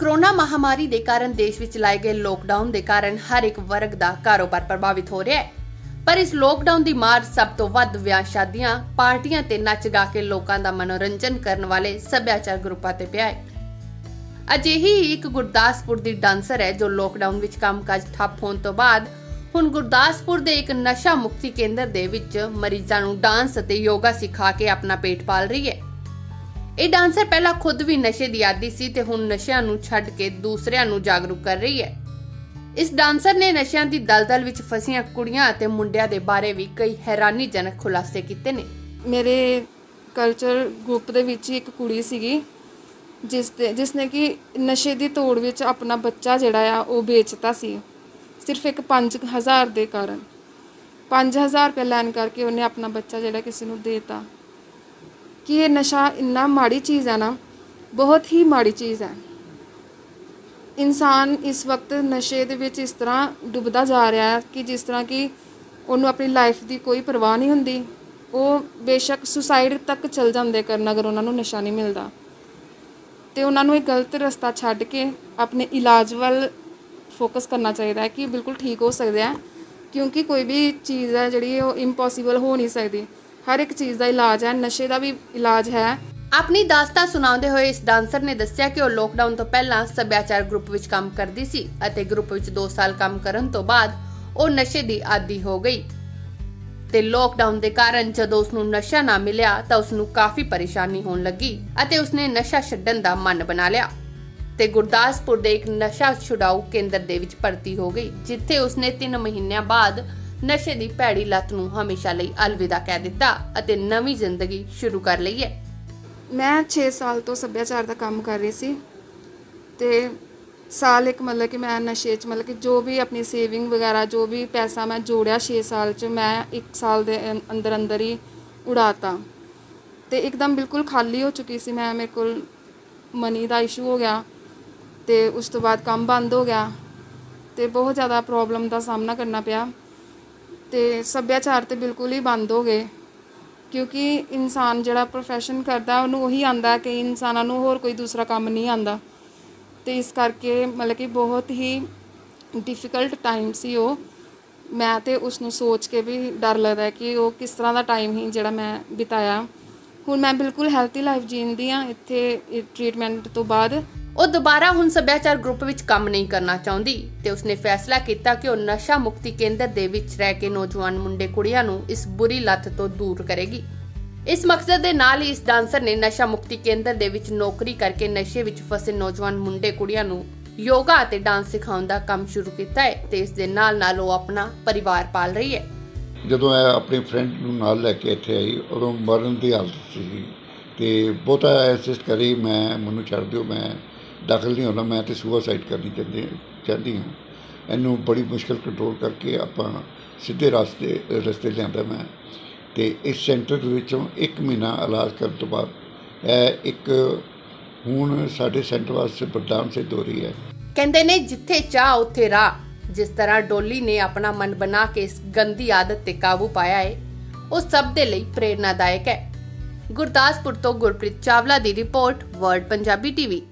Corona ਮਹਾਮਾਰੀ ਦੇ ਕਾਰਨ ਦੇਸ਼ ਵਿੱਚ ਲਾਏ ਗਏ ਲੋਕਡਾਊਨ ਦੇ ਕਾਰਨ ਹਰ ਇੱਕ ਵਰਗ ਦਾ ਕਾਰੋਬਾਰ ਪ੍ਰਭਾਵਿਤ ਹੋ ਰਿਹਾ ਹੈ। ਪਰ ਇਸ ਲੋਕਡਾਊਨ ਦੀ ਮਾਰ ਸਭ ਤੋਂ ਵੱਧ ਵਿਆਹ ਸ਼ਾਦੀਆਂ, ਪਾਰਟੀਆਂ ਤੇ ਨੱਚ ਗਾ ਕੇ ਲੋਕਾਂ ਦਾ ਮਨੋਰੰਜਨ ਕਰਨ ਵਾਲੇ ਸੱਭਿਆਚਾਰ ਗਰੁੱਪਾਂ ਤੇ ਪਿਆ ਹੈ। ਅਜਿਹੀ ਹੀ ਇੱਕ ਗੁਰਦਾਸਪੁਰ ਦੀ ਡਾਂਸਰ ਹੈ ਜੋ ਲੋਕਡਾਊਨ ਵਿੱਚ ਕੰਮਕਾਜ ਠੱਪ ਹੋਣ ਤੋਂ ਬਾਅਦ ਹੁਣ ਗੁਰਦਾਸਪੁਰ ਦੇ ਇੱਕ ਨਸ਼ਾ ਮੁਕਤੀ ਕੇਂਦਰ ਦੇ ਵਿੱਚ ਮਰੀਜ਼ਾਂ ਨੂੰ ਡਾਂਸ ਅਤੇ ਯੋਗਾ ਸਿਖਾ ਕੇ ਆਪਣਾ ਪੇਟ ਪਾਲ ਰਹੀ ਹੈ। ਇਹ ਡਾਂਸਰ ਪਹਿਲਾਂ ਖੁਦ ਵੀ ਨਸ਼ੇ ਦੀ ਆਦੀ ਸੀ ਤੇ ਹੁਣ ਨਸ਼ਿਆਂ ਨੂੰ ਛੱਡ ਕੇ ਦੂਸਰਿਆਂ ਨੂੰ ਜਾਗਰੂਕ ਕਰ ਰਹੀ ਹੈ। ਇਸ ਡਾਂਸਰ ਨੇ ਨਸ਼ਿਆਂ ਦੀ ਦਲਦਲ ਵਿੱਚ ਫਸੀਆਂ ਕੁੜੀਆਂ ਅਤੇ ਮੁੰਡਿਆਂ ਦੇ ਬਾਰੇ ਵੀ ਕਈ ਹੈਰਾਨੀਜਨਕ ਖੁਲਾਸੇ ਕੀਤੇ ਨੇ। ਮੇਰੇ ਕਲਚਰ ਗਰੁੱਪ ਦੇ ਵਿੱਚ ਹੀ ਇੱਕ ਕੁੜੀ ਸੀਗੀ, ਜਿਸ ਦੇ ਜਿਸ ਨੇ ਕਿ ਨਸ਼ੇ ਦੀ ਤੋੜ ਵਿੱਚ ਆਪਣਾ ਬੱਚਾ ਜਿਹੜਾ ਆ ਉਹ ਵੇਚਤਾ ਸੀ। ਸਿਰਫ ਇੱਕ 5000 ਦੇ ਕਾਰਨ। 5000 ਰੁਪਏ ਲੈਣ ਕਰਕੇ ਉਹਨੇ ਆਪਣਾ ਬੱਚਾ ਜਿਹੜਾ ਕਿਸੇ ਨੂੰ ਦੇਤਾ। ਕਿ ਇਹ ਨਸ਼ਾ ਇੰਨਾ ਮਾੜੀ ਚੀਜ਼ ਹੈ ਨਾ, ਬਹੁਤ ਹੀ ਮਾੜੀ ਚੀਜ਼ ਹੈ। ਇਨਸਾਨ ਇਸ ਵਕਤ ਨਸ਼ੇ ਦੇ ਵਿੱਚ ਇਸ ਤਰ੍ਹਾਂ ਡੁੱਬਦਾ ਜਾ ਰਿਹਾ ਹੈ ਕਿ ਜਿਸ ਤਰ੍ਹਾਂ ਕਿ ਉਹਨੂੰ ਆਪਣੀ ਲਾਈਫ ਦੀ ਕੋਈ ਪਰਵਾਹ ਨਹੀਂ ਹੁੰਦੀ। ਉਹ ਬੇਸ਼ੱਕ ਸੁਸਾਈਡ ਤੱਕ ਚਲ ਜਾਂਦੇ ਕਰਨ ਅਗਰ ਉਹਨਾਂ ਨੂੰ ਨਸ਼ਾ ਨਹੀਂ ਮਿਲਦਾ। ਤੇ ਉਹਨਾਂ ਨੂੰ ਇਹ ਗਲਤ ਰਸਤਾ ਛੱਡ ਕੇ ਆਪਣੇ ਇਲਾਜ ਵੱਲ ਫੋਕਸ ਕਰਨਾ ਚਾਹੀਦਾ ਹੈ ਕਿ ਬਿਲਕੁਲ ਠੀਕ ਹੋ ਸਕਦੇ ਆ, ਕਿਉਂਕਿ ਕੋਈ ਵੀ ਚੀਜ਼ ਹੈ ਜਿਹੜੀ ਉਹ ਇੰਪੋਸੀਬਲ ਹੋ ਨਹੀਂ ਸਕਦੀ। ਹਰ ਇੱਕ ਚੀਜ਼ ਦਾ ਇਲਾਜ ਹੈ, ਨਸ਼ੇ ਦਾ ਵੀ ਇਲਾਜ ਹੈ। ਆਪਣੀ ਦਾਸਤਾਨ ਸੁਣਾਉਂਦੇ ਹੋਏ ਇਸ ਡਾਂਸਰ ਨੇ ਦੱਸਿਆ ਕਿ ਉਹ ਲੋਕਡਾਊਨ ਤੋਂ ਪਹਿਲਾਂ ਸੱਭਿਆਚਾਰ ਗਰੁੱਪ ਵਿੱਚ ਕੰਮ ਕਰਦੀ ਸੀ ਅਤੇ ਗਰੁੱਪ ਵਿੱਚ 2 ਸਾਲ ਕੰਮ ਕਰਨ ਤੋਂ ਬਾਅਦ ਉਹ ਨਸ਼ੇ ਦੀ ਆਦੀ ਹੋ ਗਈ। ਤੇ ਲੋਕਡਾਊਨ ਦੇ ਕਾਰਨ ਜਦੋਂ ਉਸ ਨੂੰ ਨਸ਼ਾ ਨਾ ਮਿਲਿਆ ਤਾਂ ਉਸ ਨੂੰ ਕਾਫੀ ਪਰੇਸ਼ਾਨੀ ਹੋਣ ਲੱਗੀ ਅਤੇ ਉਸਨੇ ਨਸ਼ਾ ਛੱਡਣ ਦਾ ਮਨ ਬਣਾ ਲਿਆ। ਤੇ ਗੁਰਦਾਸਪੁਰ ਦੇ ਇੱਕ ਨਸ਼ਾ ਛੁਡਾਊ ਕੇਂਦਰ ਦੇ ਵਿੱਚ ਭਰਤੀ ਹੋ ਗਈ, ਜਿੱਥੇ ਉਸਨੇ 3 ਮਹੀਨਿਆਂ ਬਾਅਦ ਨਸ਼ੇ ਦੀ ਭੈੜੀ ਲੱਤ ਨੂੰ ਹਮੇਸ਼ਾ ਲਈ ਅਲਵਿਦਾ ਕਹਿ ਦਿੱਤਾ ਅਤੇ ਨਵੀਂ ਜ਼ਿੰਦਗੀ ਸ਼ੁਰੂ ਕਰ ਲਈ ਹੈ। ਮੈਂ 6 ਸਾਲ ਤੋਂ ਸੱਭਿਆਚਾਰ ਦਾ ਕੰਮ ਕਰ ਰਹੀ ਸੀ ਤੇ ਸਾਲ ਇੱਕ ਮਤਲਬ ਕਿ ਮੈਂ ਨਸ਼ੇ 'ਚ ਮਤਲਬ ਕਿ ਜੋ ਵੀ ਆਪਣੀ ਸੇਵਿੰਗ ਵਗੈਰਾ, ਜੋ ਵੀ ਪੈਸਾ ਮੈਂ ਜੋੜਿਆ 6 ਸਾਲ 'ਚ, ਮੈਂ 1 ਸਾਲ ਦੇ ਅੰਦਰ ਅੰਦਰ ਹੀ ਉਡਾਤਾ। ਤੇ ਇੱਕਦਮ ਬਿਲਕੁਲ ਖਾਲੀ ਹੋ ਚੁੱਕੀ ਸੀ ਮੈਂ, ਮੇਰੇ ਕੋਲ ਮਨੀ ਦਾ ਇਸ਼ੂ ਹੋ ਗਿਆ ਤੇ ਉਸ ਤੋਂ ਬਾਅਦ ਕੰਮ ਬੰਦ ਹੋ ਗਿਆ ਤੇ ਬਹੁਤ ਜ਼ਿਆਦਾ ਪ੍ਰੋਬਲਮ ਦਾ ਸਾਹਮਣਾ ਕਰਨਾ ਪਿਆ। ਅਤੇ ਸੱਭਿਆਚਾਰ ਤਾਂ ਬਿਲਕੁਲ ਹੀ ਬੰਦ ਹੋ ਗਏ। ਕਿਉਂਕਿ ਇਨਸਾਨ ਜਿਹੜਾ ਪ੍ਰੋਫੈਸ਼ਨ ਕਰਦਾ, ਉਹਨੂੰ ਉਹੀ ਆਉਂਦਾ ਕਈ ਇਨਸਾਨਾਂ ਨੂੰ ਹੋਰ ਕੋਈ ਦੂਸਰਾ ਕੰਮ ਨਹੀਂ ਆਉਂਦਾ ਅਤੇ ਇਸ ਕਰਕੇ ਮਤਲਬ ਕਿ ਬਹੁਤ ਹੀ ਡਿਫਿਕਲਟ ਟਾਈਮ ਸੀ ਉਹ। ਮੈਂ ਤੇ ਉਸ ਨੂੰ ਸੋਚ ਕੇ ਵੀ ਡਰ ਲੱਗਦਾ ਕਿ ਉਹ ਕਿਸ ਤਰ੍ਹਾਂ ਦਾ ਟਾਈਮ ਹੀ ਜਿਹੜਾ ਮੈਂ ਬਿਤਾਇਆ। ਹੁਣ ਮੈਂ ਬਿਲਕੁਲ ਹੈਲਥੀ ਲਾਈਫ ਜੀਂਦੀ ਆ ਇੱਥੇ ਟ੍ਰੀਟਮੈਂਟ ਤੋਂ ਬਾਅਦ ਉਹ ਦੁਬਾਰਾ ਹੁਣ ਸੱਭਿਆਚਾਰ ਗਰੁੱਪ ਵਿੱਚ ਕੰਮ ਨਹੀਂ ਕਰਨਾ ਚਾਹੁੰਦੀ ਤੇ ਉਸਨੇ ਫੈਸਲਾ ਕੀਤਾ ਕਿ ਉਹ ਨਸ਼ਾ ਮੁਕਤੀ ਕੇਂਦਰ ਦੇ ਵਿੱਚ ਰਹਿ ਕੇ ਨੌਜਵਾਨ ਮੁੰਡੇ ਕੁੜੀਆਂ ਨੂੰ ਇਸ ਬੁਰੀ ਲੱਤ ਤੋਂ ਦੂਰ ਕਰੇਗੀ। ਇਸ ਮਕਸਦ ਦੇ ਨਾਲ ਹੀ ਇਸ ਡਾਂਸਰ ਨੇ ਨਸ਼ਾ ਮੁਕਤੀ ਕੇਂਦਰ ਦੇ ਵਿੱਚ ਨੌਕਰੀ ਕਰਕੇ ਨਸ਼ੇ ਵਿੱਚ ਫਸੇ ਨੌਜਵਾਨ ਮੁੰਡੇ ਕੁੜੀਆਂ ਨੂੰ ਯੋਗਾ ਅਤੇ ਡਾਂਸ ਸਿਖਾਉਣ ਦਾ ਕੰਮ ਸ਼ੁਰੂ ਕੀਤਾ ਹੈ ਤੇ ਇਸ ਦੇ ਨਾਲ ਨਾਲ ਉਹ ਆਪਣਾ ਪਰਿਵਾਰ ਪਾਲ ਰਹੀ ਹੈ। ਜਦੋਂ ਮੈਂ ਆਪਣੀ ਫਰੈਂਡ ਨੂੰ ਨਾਲ ਲੈ ਕੇ ਇੱਥੇ ਆਈ, ਉਦੋਂ ਮਰਨ ਦੀ ਹਾਲਤ ਸੀ ਤੇ ਬਹੁਤਾ ਐਸਿਸਟ ਕਰੀ, ਮੈਂ, ਮੈਨੂੰ ਛੱਡ ਦਿਓ, ਮੈਂ ਦਾਖਲ ਨਹੀਂ ਹੋਣਾ, ਮੈਂ ਤੇ ਸੁਸਾਈਡ ਕਰਨੀ ਚਾਹੁੰਦੀ ਚਾਹੁੰਦੀ ਹਾਂ। ਇਹਨੂੰ ਬੜੀ ਮੁਸ਼ਕਲ ਕੰਟਰੋਲ ਕਰਕੇ ਆਪਾਂ ਸਿੱਧੇ ਰਸਤੇ ਰਸਤੇ ਲਿਆਂਦਾ ਮੈਂ। ਤੇ ਇਸ ਸੈਂਟਰ ਦੇ ਵਿੱਚੋਂ 1 ਮਹੀਨਾ ਇਲਾਜ ਕਰਨ ਤੋਂ ਬਾਅਦ, ਇਹ ਇੱਕ ਹੁਣ ਸਾਡੇ ਸੈਂਟਰ ਵਾਸਤੇ ਵਰਦਾਨ ਸਿੱਧ ਹੋ ਰਹੀ ਹੈ। ਕਹਿੰਦੇ ਨੇ, ਜਿੱਥੇ ਚਾਹ, ਉੱਥੇ ਰਾਹ। ਜਿਸ ਤਰ੍ਹਾਂ ਡੋਲੀ ਨੇ ਆਪਣਾ ਮਨ ਬਣਾ ਕੇ ਇਸ ਗੰਦੀ ਆਦਤ ਤੇ ਕਾਬੂ ਪਾਇਆ ਹੈ ਉਹ ਸਭ ਦੇ ਲਈ ਪ੍ਰੇਰਨਾਦਾਇਕ ਹੈ। ਗੁਰਦਾਸਪੁਰ ਤੋਂ ਗੁਰਪ੍ਰੀਤ ਚਾਵਲਾ ਦੀ ਰਿਪੋਰਟ, ਵਰਲਡ ਪੰਜਾਬੀ ਟੀਵੀ।